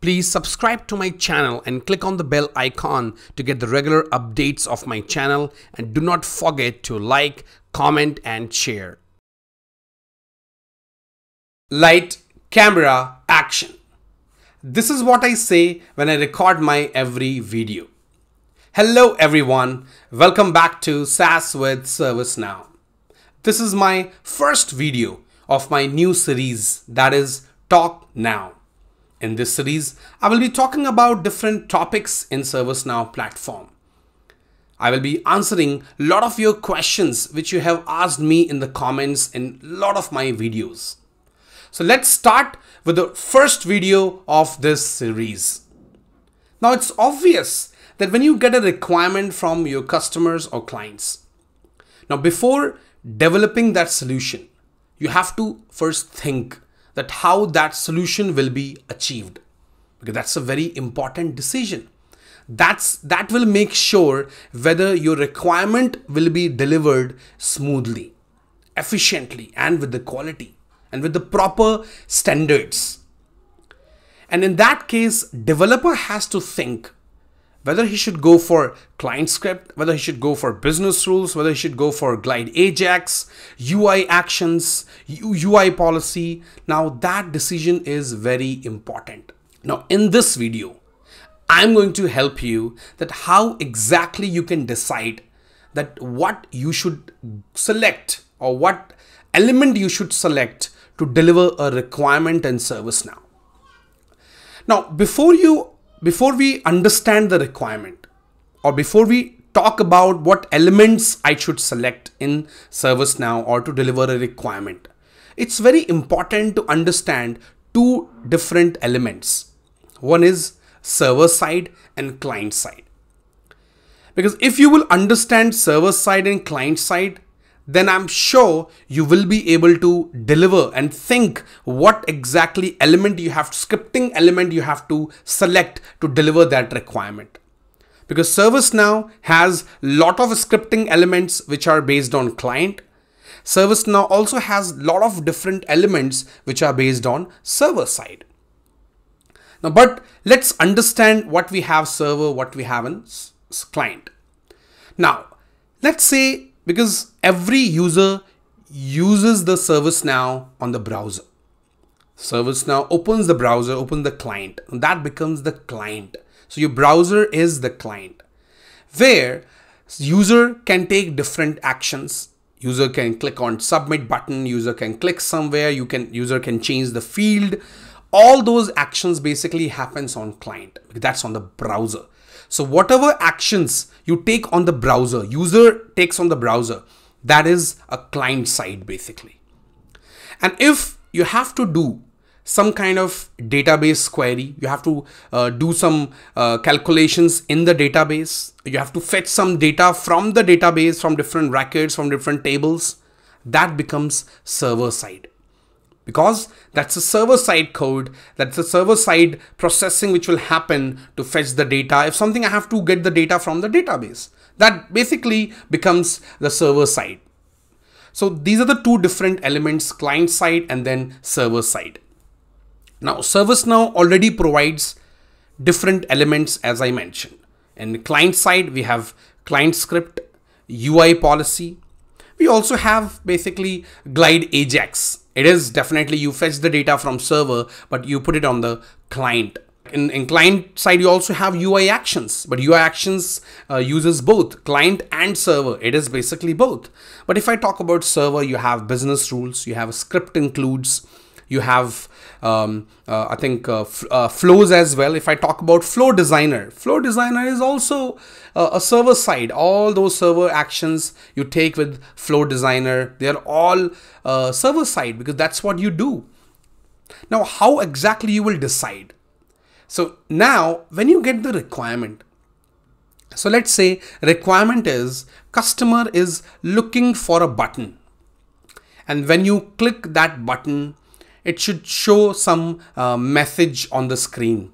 Please subscribe to my channel and click on the bell icon to get the regular updates of my channel and do not forget to like, comment and share. Light, camera, action. This is what I say when I record my every video. Hello everyone, welcome back to SaaS with ServiceNow. This is my first video of my new series that is Talk Now. In this series, I will be talking about different topics in ServiceNow platform. I will be answering a lot of your questions which you have asked me in the comments in a lot of my videos. So let's start with the first video of this series. Now it's obvious that when you get a requirement from your customers or clients, now before developing that solution, you have to first think that how that solution will be achieved. Because that's a very important decision. That's that will make sure whether your requirement will be delivered smoothly efficiently and with the quality and with the proper standards. And in that case developer has to think whether he should go for client script, whether he should go for business rules, whether he should go for Glide Ajax, UI actions, UI policy. Now that decision is very important. Now in this video, I'm going to help you that how exactly you can decide that what you should select or what element you should select to deliver a requirement in ServiceNow. Now, before you before we understand the requirement or before we talk about what elements I should select in ServiceNow or to deliver a requirement, it's very important to understand two different elements. One is server side and client side. Because if you will understand server side and client side, then I'm sure you will be able to deliver and think what exactly element you have, scripting element you have to select to deliver that requirement. Because ServiceNow has lot of scripting elements which are based on client. ServiceNow also has lot of different elements which are based on server side. Now, but let's understand what we have server, what we have in client. Now, let's say because every user uses the ServiceNow on the browser. ServiceNow opens the browser, opens the client, and that becomes the client. So your browser is the client where user can take different actions. User can click on submit button, user can click somewhere, you can user can change the field. All those actions basically happens on client. That's on the browser. So whatever actions you take on the browser, user takes on the browser, that is a client side basically. And if you have to do some kind of database query, you have to uh, do some uh, calculations in the database, you have to fetch some data from the database, from different records, from different tables, that becomes server side because that's a server side code that's a server side processing which will happen to fetch the data. If something i have to get the data from the database. That basically becomes the server side. So these are the two different elements client side and then server side. Now ServiceNow already provides different elements as I mentioned. In client side, we have client script, UI policy. We also have basically Glide Ajax it is definitely you fetch the data from server, but you put it on the client. In, in client side, you also have UI actions, but UI actions uh, uses both client and server. It is basically both. But if I talk about server, you have business rules, you have script includes, you have um, uh, I think uh, uh, flows as well. If I talk about flow designer, flow designer is also uh, a server side. All those server actions you take with flow designer, they are all uh, server side because that's what you do. Now, how exactly you will decide? So now when you get the requirement, so let's say requirement is customer is looking for a button. And when you click that button, it should show some uh, message on the screen.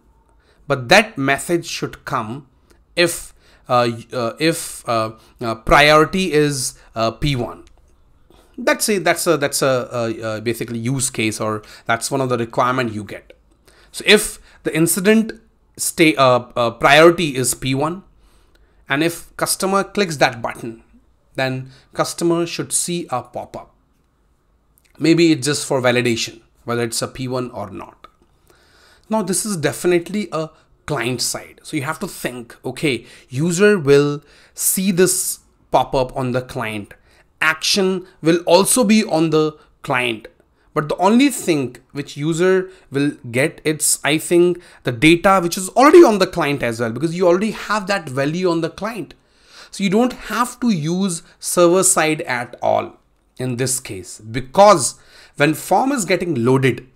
But that message should come if uh, uh, if uh, uh, priority is uh, P1. That's a that's a that's a, basically use case or that's one of the requirement you get. So if the incident stay priority is P1 and if customer clicks that button then customer should see a pop-up. Maybe it's just for validation whether it's a P1 or not. Now this is definitely a client side. So you have to think, okay, user will see this pop up on the client. Action will also be on the client. But the only thing which user will get, it's I think the data which is already on the client as well, because you already have that value on the client. So you don't have to use server side at all in this case, because when form is getting loaded,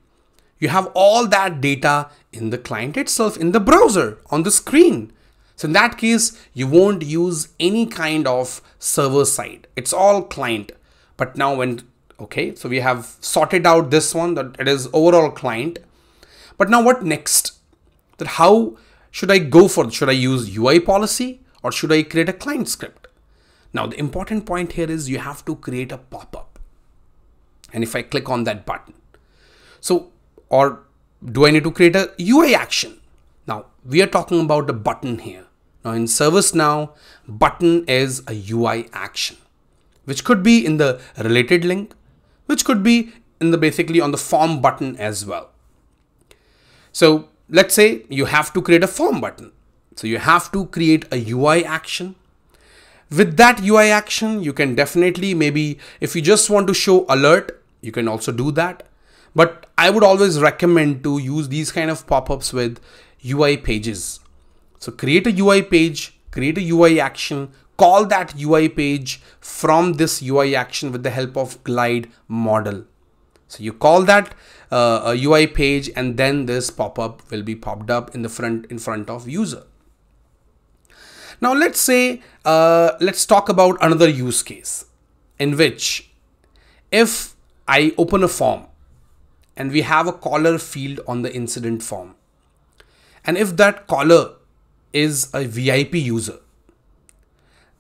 you have all that data in the client itself in the browser on the screen. So in that case, you won't use any kind of server side. It's all client. But now when, okay, so we have sorted out this one that it is overall client. But now what next? That how should I go for? Should I use UI policy or should I create a client script? Now the important point here is you have to create a pop-up. And if I click on that button, so or do I need to create a UI action? Now we are talking about a button here. Now in ServiceNow, button is a UI action, which could be in the related link, which could be in the basically on the form button as well. So let's say you have to create a form button. So you have to create a UI action. With that UI action, you can definitely maybe if you just want to show alert, you can also do that. But I would always recommend to use these kind of pop-ups with UI pages. So create a UI page, create a UI action, call that UI page from this UI action with the help of glide modal. So you call that uh, a UI page and then this pop-up will be popped up in the front in front of user. Now let's say, uh, let's talk about another use case in which if I open a form and we have a caller field on the incident form. And if that caller is a VIP user,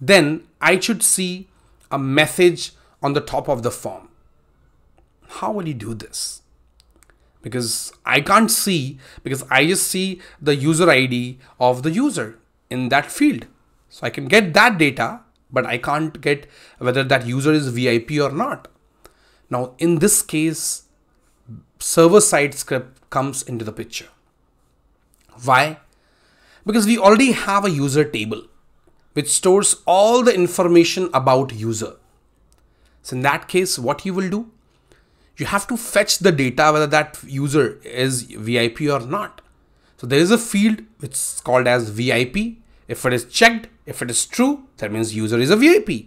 then I should see a message on the top of the form. How will you do this? Because I can't see, because I just see the user ID of the user in that field. So I can get that data, but I can't get whether that user is VIP or not. Now, in this case, server side script comes into the picture. Why? Because we already have a user table which stores all the information about user. So in that case, what you will do? You have to fetch the data whether that user is VIP or not. So there is a field which is called as VIP. If it is checked, if it is true, that means user is a VIP.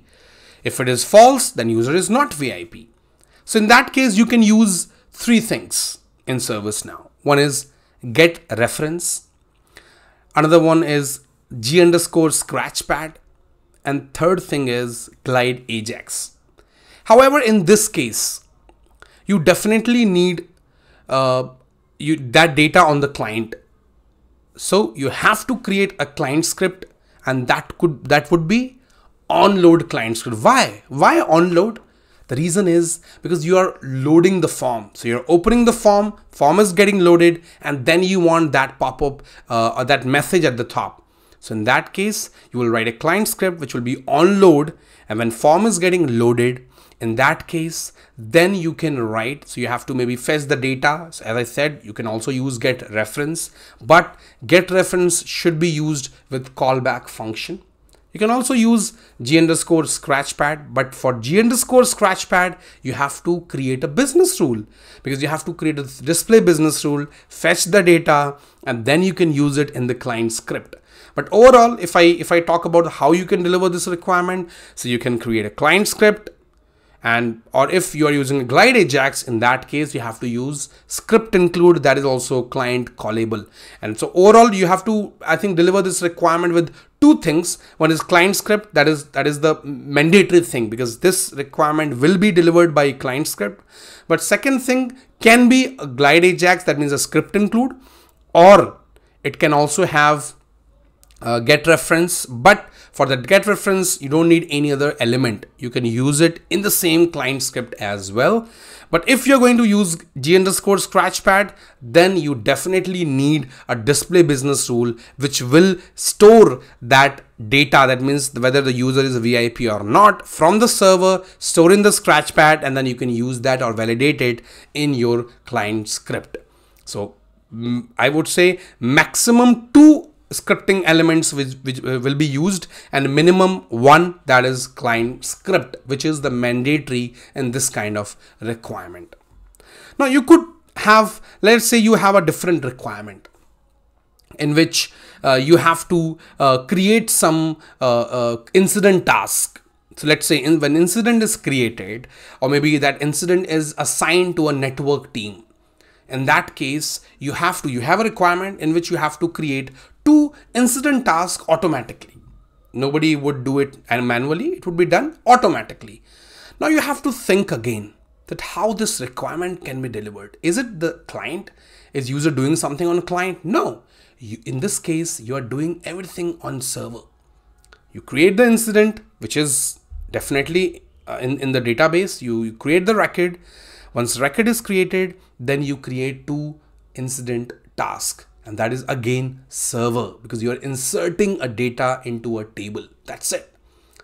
If it is false, then user is not VIP. So in that case, you can use three things in ServiceNow. One is get reference. Another one is G underscore scratchpad. And third thing is glide Ajax. However, in this case, you definitely need uh, you, that data on the client. So you have to create a client script and that could that would be onload client script. Why? Why onload? The reason is because you are loading the form. So you're opening the form, form is getting loaded, and then you want that pop-up uh, or that message at the top. So in that case, you will write a client script which will be on load. And when form is getting loaded, in that case, then you can write. So you have to maybe fetch the data. So as I said, you can also use get reference, but get reference should be used with callback function. You can also use G underscore scratchpad, but for G underscore scratchpad, you have to create a business rule because you have to create a display business rule, fetch the data, and then you can use it in the client script. But overall, if I if I talk about how you can deliver this requirement, so you can create a client script, and or if you are using glide ajax in that case you have to use script include that is also client callable. And so overall you have to i think deliver this requirement with two things. One is client script that is that is the mandatory thing because this requirement will be delivered by client script. But second thing can be a glide ajax that means a script include or it can also have uh, get reference but for the get reference, you don't need any other element. You can use it in the same client script as well. But if you're going to use G underscore scratchpad, then you definitely need a display business rule, which will store that data. That means whether the user is a VIP or not from the server, store in the scratchpad, and then you can use that or validate it in your client script. So mm, I would say maximum two scripting elements which, which uh, will be used and minimum one that is client script which is the mandatory in this kind of requirement. Now you could have let's say you have a different requirement in which uh, you have to uh, create some uh, uh incident task. So let's say in, when incident is created or maybe that incident is assigned to a network team. In that case you have to you have a requirement in which you have to create two incident tasks automatically. Nobody would do it and manually. It would be done automatically. Now you have to think again that how this requirement can be delivered. Is it the client? Is user doing something on client? No. You, in this case you are doing everything on server. You create the incident which is definitely uh, in, in the database. You, you create the record. Once record is created then you create two incident task and that is again server. Because you are inserting a data into a table. That's it.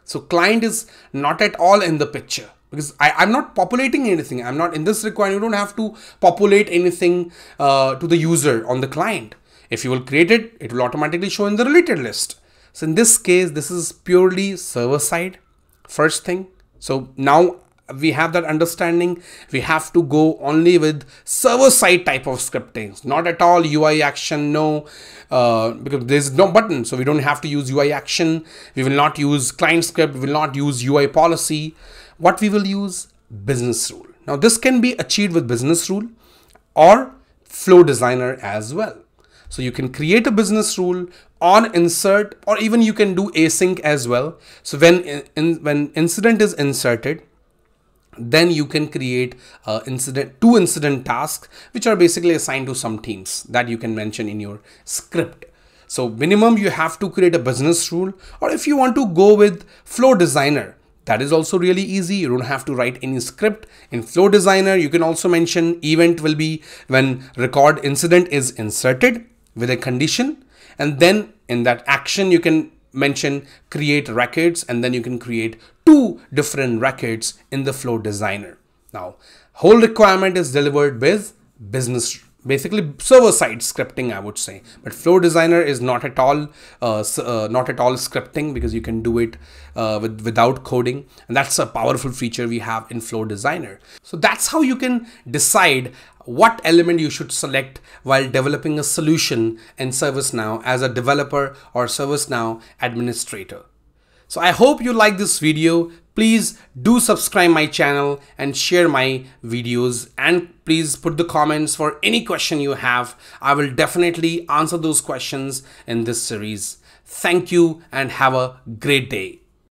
So client is not at all in the picture. Because I, am not populating anything. I'm not in this requirement you don't have to populate anything uh, to the user on the client. If you will create it it will automatically show in the related list. So in this case this is purely server side. First thing. So now we have that understanding. We have to go only with server side type of scripting. Not at all ui action no. Uh, because there's no button so we don't have to use ui action. We will not use client script. We will not use ui policy. What we will use? Business rule. Now this can be achieved with business rule or flow designer as well. So you can create a business rule on insert or even you can do async as well. So when in, when incident is inserted then you can create uh, incident two incident tasks which are basically assigned to some teams that you can mention in your script. So minimum you have to create a business rule or if you want to go with flow designer that is also really easy. You don't have to write any script. In flow designer you can also mention event will be when record incident is inserted with a condition and then in that action you can mention create records and then you can create two different records in the flow designer. Now, whole requirement is delivered with business basically server side scripting i would say but flow designer is not at all uh, uh, not at all scripting because you can do it uh, with, without coding and that's a powerful feature we have in flow designer so that's how you can decide what element you should select while developing a solution in ServiceNow as a developer or ServiceNow administrator. So I hope you like this video. Please do subscribe my channel and share my videos and please put the comments for any question you have. I will definitely answer those questions in this series. Thank you and have a great day.